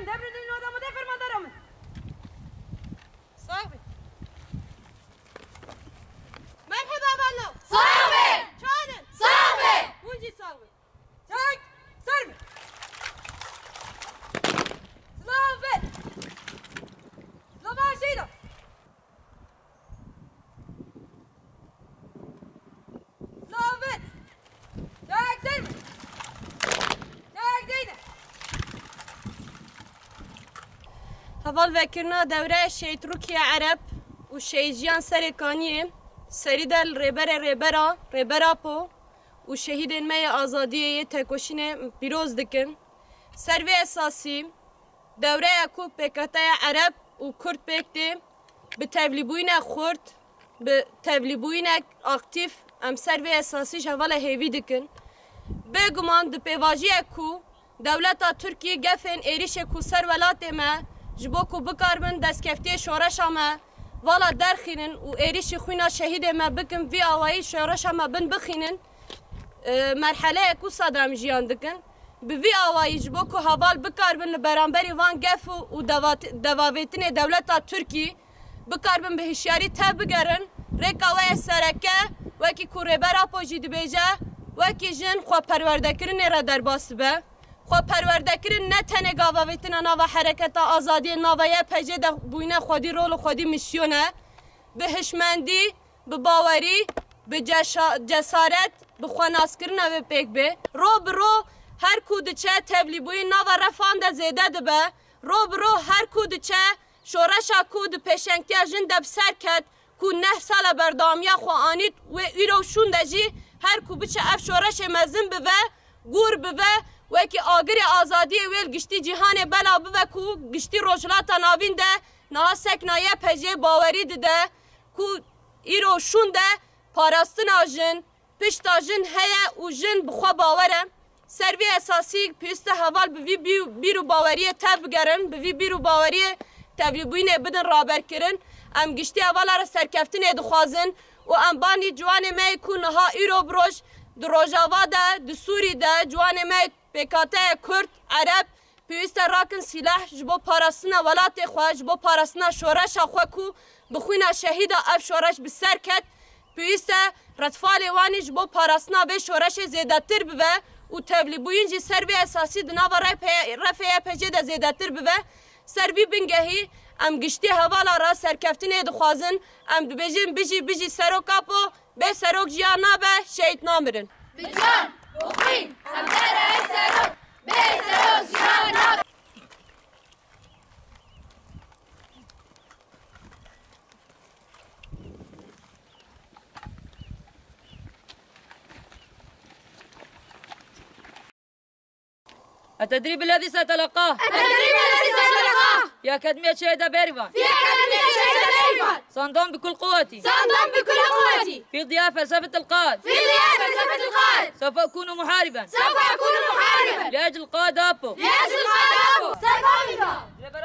Sen devrini Heval vekirina dewre şey Türkiye Ereb û şehîjiyan serê kaniyê serî der rêberê rêbera rêbera po û şehîdên me ya azadiyê yê tekoşînê pîroz dikin. Ser vê esasî dewreya ku pêketeya Ereb û Kurd pêk tê bi tevlîbûyîna xurt bi tevlîbûyînek aktîv em ser vê esasî ji hevala hêvî dikin. Bêguman di pêvajiya ku dewleta Tirkiye gefên êrişê ku ser welatê me ji bo ku bikarbin destkeftiyê şoreşa me vala derxînin û êrişî xwîna şehîdê me bikin vî awayî şoreşa me bin bixînin merheleyek ku sadram jiyan dikin bi vî awayî ji bo ku heval bikarbin li beramberî van gef û devavêtinê dewleta Tirkî bikarbin bi hişyarî tev bigerin rêka we ye sereke wekî ku rêbera pojî dibêje wekî jin xweperwerdekirinê re derbas dibe. خو پروردگار نه تنه گاوویتنا حرکت آزادی یه پجه ده بوینه خودی رول خودی میسیونه به هشمندی به باوری به جسارت به کرنه و پیک به رو برو هر کودچه تبلیبوی ناو رفان ده زیده ده به رو برو هر کودچه شورشا کود پشنگتی جن دب بسر کد کو نه سال بردامیا خو آنید و ایرو شونده جی هر کو اف شورش مزن به گور به وکی آگری آزادی ویل گشتی جهان بلا بوه کو گشتی روشلاتا ناوین ده نها سکنایه پجه باوری ده کو ایرو شون ده پاراستنا جن پشتا جن هیا و جن بخوا باوره سروی اساسی پیست حوال بوی بیرو باوری تب گرن بوی بیرو باوری تبلیبوین بدن رابر کرن ام گشتی اولا را سرکفتن دخوازن و ام بانی جوان می کو نها ایرو بروش دروجاوا ده د سوری ده جوان می PKT, Kurd, Arab, پێویستە ڕاکن سیلاح ji بۆ پاراستنە وڵاتێ خوا ji بۆ پاراستنا شۆڕەشا خۆک و بخوینە شەهیدا ئەف شۆڕەش بسەر کرد پێویستە ڕەتفالێ وانی ji بۆ پاراستنا بێ شۆڕەشێ زێدەتر ببە و تەبلیبووین جی سەروی ئەساسی دناوە ڕەفەیە پەجێ دە زێدەتر ببە سەروی بنگەهی ئەم گشتی هەواڵا ڕا سەرکەفتنێ دخوازن ئەم dibêjin bijî bijî serokapô bê serok jiyan nabe şehit namirin. Bican, Oxin, Hemde التدريب الذي ستلقاه التدريب الذي ستلقاه يا اكاديميه شهيدة بيرفا في اكاديميه أيوة سأنضم بكل قوتي سأنضم بكل قوتي في ضيافة فلسفة القائد في ضيافة فلسفة القائد سوف أكون محاربا سوف أكون محاربا لأجل القائد أبو لأجل القائد أبو سيف أمريكا جبر